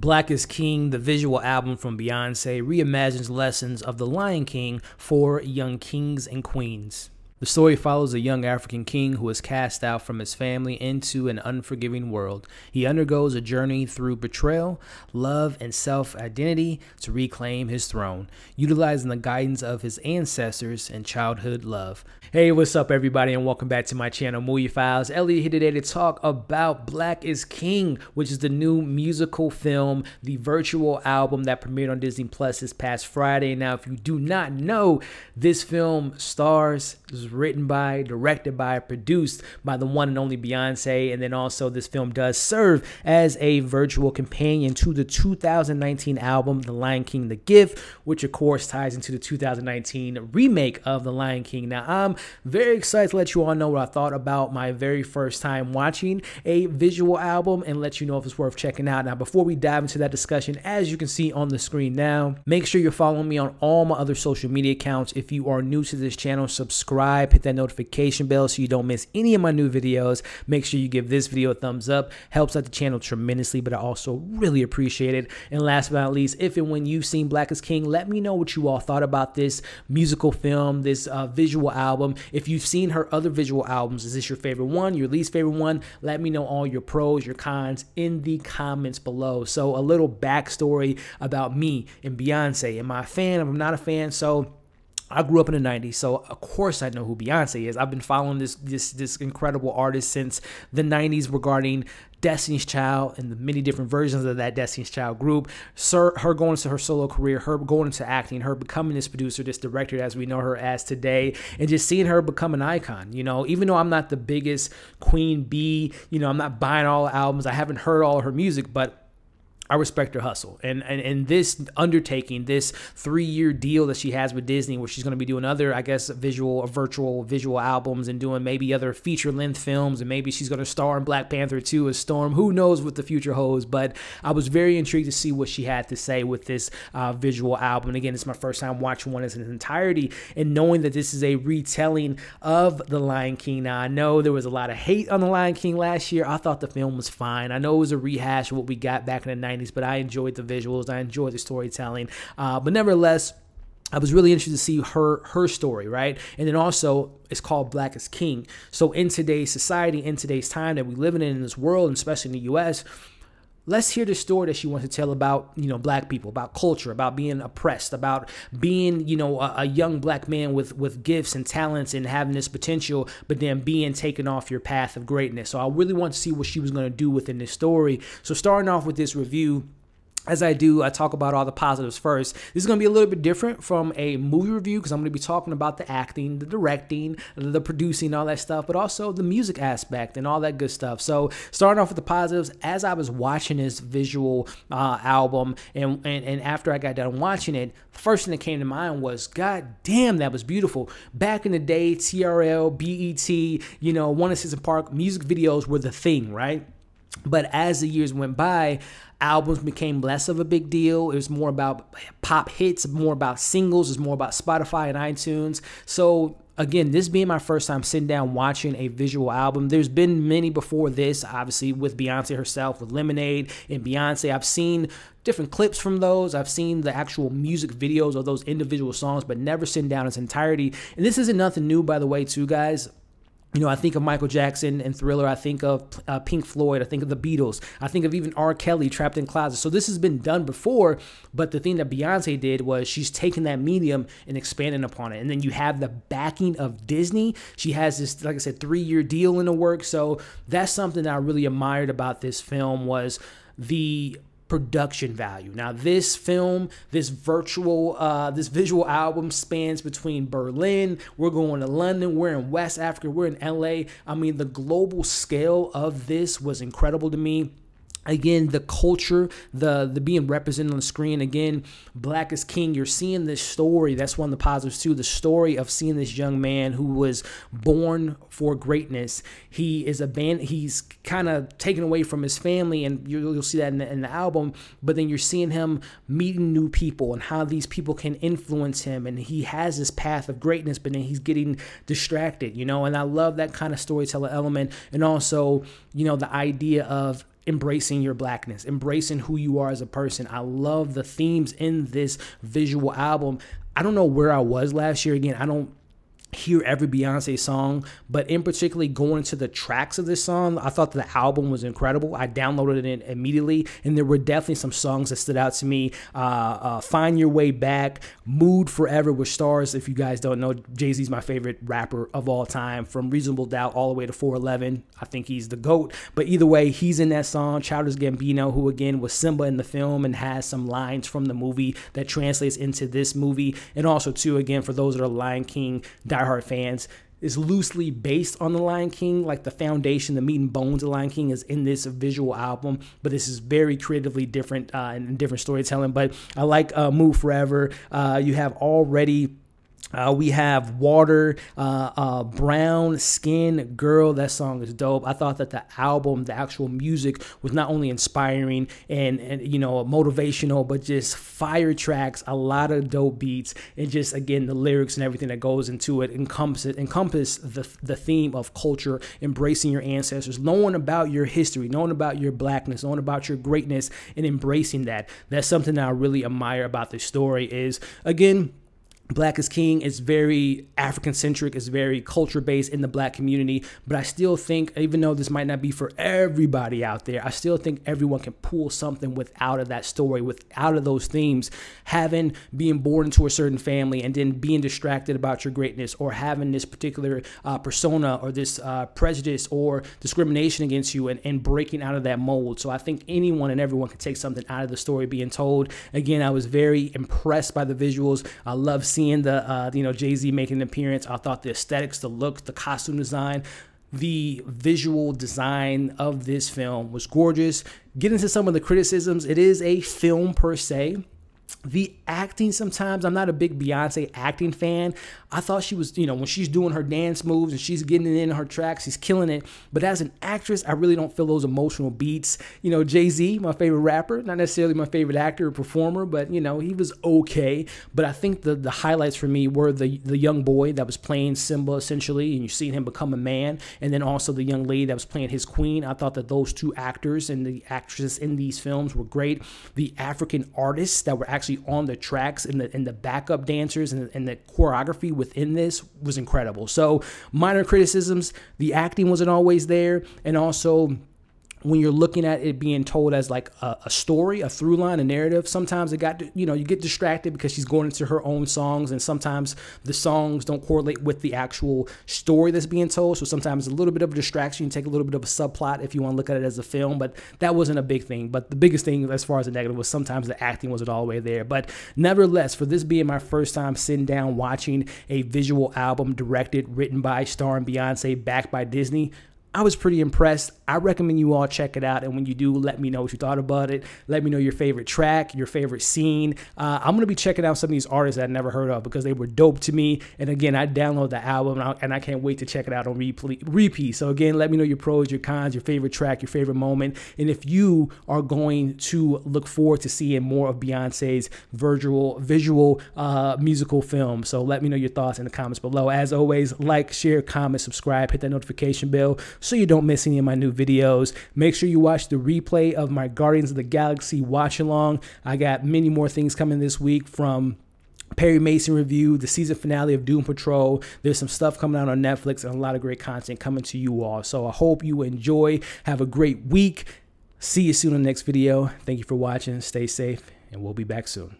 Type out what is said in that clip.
Black is King, the visual album from Beyonce, reimagines lessons of The Lion King for young kings and queens. The story follows a young African king who is cast out from his family into an unforgiving world. He undergoes a journey through betrayal, love, and self identity to reclaim his throne, utilizing the guidance of his ancestors and childhood love. Hey, what's up, everybody, and welcome back to my channel, Movie Files. Elliot here today to talk about Black is King, which is the new musical film, the virtual album that premiered on Disney Plus this past Friday. Now, if you do not know, this film stars written by, directed by, produced by the one and only Beyonce. And then also, this film does serve as a virtual companion to the 2019 album, The Lion King The Gift, which of course ties into the 2019 remake of The Lion King. Now, I'm very excited to let you all know what I thought about my very first time watching a visual album and let you know if it's worth checking out. Now, before we dive into that discussion, as you can see on the screen now, make sure you're following me on all my other social media accounts. If you are new to this channel, subscribe subscribe, hit that notification bell so you don't miss any of my new videos. Make sure you give this video a thumbs up. Helps out the channel tremendously, but I also really appreciate it. And last but not least, if and when you've seen Black is King, let me know what you all thought about this musical film, this uh, visual album. If you've seen her other visual albums, is this your favorite one, your least favorite one? Let me know all your pros, your cons in the comments below. So a little backstory about me and Beyonce. Am I a fan? I'm not a fan. So I grew up in the 90s, so of course I know who Beyonce is. I've been following this this this incredible artist since the 90s regarding Destiny's Child and the many different versions of that Destiny's Child group. Sir, her going into her solo career, her going into acting, her becoming this producer, this director as we know her as today, and just seeing her become an icon. You know, even though I'm not the biggest Queen Bee, you know, I'm not buying all albums, I haven't heard all her music, but I respect her hustle. And, and and this undertaking, this three year deal that she has with Disney, where she's going to be doing other, I guess, visual, virtual visual albums and doing maybe other feature length films, and maybe she's going to star in Black Panther 2 as Storm. Who knows what the future holds? But I was very intrigued to see what she had to say with this uh, visual album. And again, it's my first time watching one in its entirety and knowing that this is a retelling of The Lion King. Now, I know there was a lot of hate on The Lion King last year. I thought the film was fine. I know it was a rehash of what we got back in the 90s 90s, but I enjoyed the visuals. I enjoyed the storytelling. Uh, but nevertheless, I was really interested to see her her story, right? And then also it's called Black is King. So in today's society, in today's time that we live in in this world, and especially in the US, let's hear the story that she wants to tell about you know black people about culture about being oppressed about being you know a, a, young black man with with gifts and talents and having this potential but then being taken off your path of greatness. So i really want to see what she was going to do within this story. So starting off with this review as I do, I talk about all the positives first. This is going to be a little bit different from a movie review because I'm going to be talking about the acting, the directing, the producing, all that stuff, but also the music aspect and all that good stuff. So, starting off with the positives, as I was watching this visual uh, album and, and, and after I got done watching it, the first thing that came to mind was, God damn, that was beautiful. Back in the day, TRL, BET, you know, 106 & Park, music videos were the thing, right? But as the years went by, albums became less of a big deal. It was more about pop hits, more about singles, it was more about Spotify and iTunes. So again, this being my first time sitting down watching a visual album. There's been many before this, obviously with Beyonce herself, with Lemonade and Beyonce. I've seen different clips from those. I've seen the actual music videos of those individual songs, but never sitting down in its entirety. And this isn't nothing new, by the way, too, guys. You know, I think of Michael Jackson and Thriller. I think of uh, Pink Floyd. I think of the Beatles. I think of even R. Kelly, Trapped in Closet. So this has been done before, but the thing that Beyonce did was she's taken that medium and expanding upon it. And then you have the backing of Disney. She has this, like I said, three-year deal in the work. So that's something that I really admired about this film was the production value. Now, this film, this virtual, uh, this visual album spans between Berlin. We're going to London. We're in West Africa. We're in LA. I mean, the global scale of this was incredible to me again the culture the the being represented on the screen. Again black is king. You're seeing this story. That's one of the positives too. The story of seeing this young man who was born for greatness. He is a band he's kind of taken away from his family and you'll, you'll see that in the, in the album. But then you're seeing him meeting new people and how these people can influence him. And he has this path of greatness but then he's getting distracted you know? And i love that kind of storyteller element. And also you know the idea of embracing your blackness, embracing who you are as a person. I love the themes in this visual album. I don't know where I was last year. Again, I don't hear every Beyonce song, but in particularly going to the tracks of this song, I thought the album was incredible. I downloaded it immediately, and there were definitely some songs that stood out to me. Uh, uh, Find Your Way Back, Mood Forever with Stars. If you guys don't know, Jay Z's my favorite rapper of all time, from Reasonable Doubt all the way to 411. I think he's the GOAT. But either way, he's in that song. Childish Gambino, who again was Simba in the film and has some lines from the movie that translates into this movie. And also, too, again, for those that are Lion King diehard fans, is loosely based on The Lion King. Like the foundation, the meat and bones of Lion King is in this visual album, but this is very creatively different uh, and different storytelling. But I like uh, Mood Forever. Uh, you have already uh, we have Water, uh, uh, Brown Skin Girl. That song is dope. I thought that the album, the actual music, was not only inspiring and, and you know motivational, but just fire tracks, a lot of dope beats, and just again the lyrics and everything that goes into it encompass encompass the the theme of culture, embracing your ancestors, knowing about your history, knowing about your blackness, knowing about your greatness, and embracing that. That's something that I really admire about this story. Is again Black is King is very African centric, it's very culture based in the black community. But I still think, even though this might not be for everybody out there, I still think everyone can pull something without of that story, without of those themes. Having being born into a certain family and then being distracted about your greatness, or having this particular uh, persona or this uh, prejudice or discrimination against you and, and breaking out of that mold. So I think anyone and everyone can take something out of the story being told. Again, I was very impressed by the visuals. I love seeing seeing the uh, you know Jay Z making an appearance. I thought the aesthetics, the look, the costume design, the visual design of this film was gorgeous. Get into some of the criticisms. It is a film per se. The acting sometimes, I'm not a big Beyonce acting fan. I thought she was, you know, when she's doing her dance moves and she's getting it in her tracks, she's killing it. But as an actress, I really don't feel those emotional beats. You know, Jay Z, my favorite rapper, not necessarily my favorite actor or performer, but you know, he was okay. But I think the the highlights for me were the the young boy that was playing Simba essentially, and you seen him become a man, and then also the young lady that was playing his queen. I thought that those two actors and the actresses in these films were great. The African artists that were actually on the tracks and the and the backup dancers and, and the choreography within this was incredible. So minor criticisms, the acting wasn't always there, and also when you're looking at it being told as like a, a, story, a through line, a narrative, sometimes it got, you know, you get distracted because she's going into her own songs and sometimes the songs don't correlate with the actual story that's being told. So sometimes a little bit of a distraction, you take a little bit of a subplot if you want to look at it as a film, but that wasn't a big thing. But the biggest thing as far as the negative was sometimes the acting wasn't all the way there. But nevertheless, for this being my first time sitting down watching a visual album directed, written by, starring Beyonce, backed by Disney, I was pretty impressed. I recommend you all check it out. And when you do, let me know what you thought about it. Let me know your favorite track, your favorite scene. Uh, I'm going to be checking out some of these artists that I never heard of because they were dope to me. And again, I download the album and I can't wait to check it out on repeat. So again, let me know your pros, your cons, your favorite track, your favorite moment. And if you are going to look forward to seeing more of Beyonce's virtual, visual uh, musical film. So let me know your thoughts in the comments below. As always, like, share, comment, subscribe, hit that notification bell so you don't miss any of my new videos. Make sure you watch the replay of my Guardians of the Galaxy watch along. I got many more things coming this week from Perry Mason review, the season finale of Doom Patrol. There's some stuff coming out on Netflix and a lot of great content coming to you all. So I hope you enjoy. Have a great week. See you soon in the next video. Thank you for watching. Stay safe, and we'll be back soon.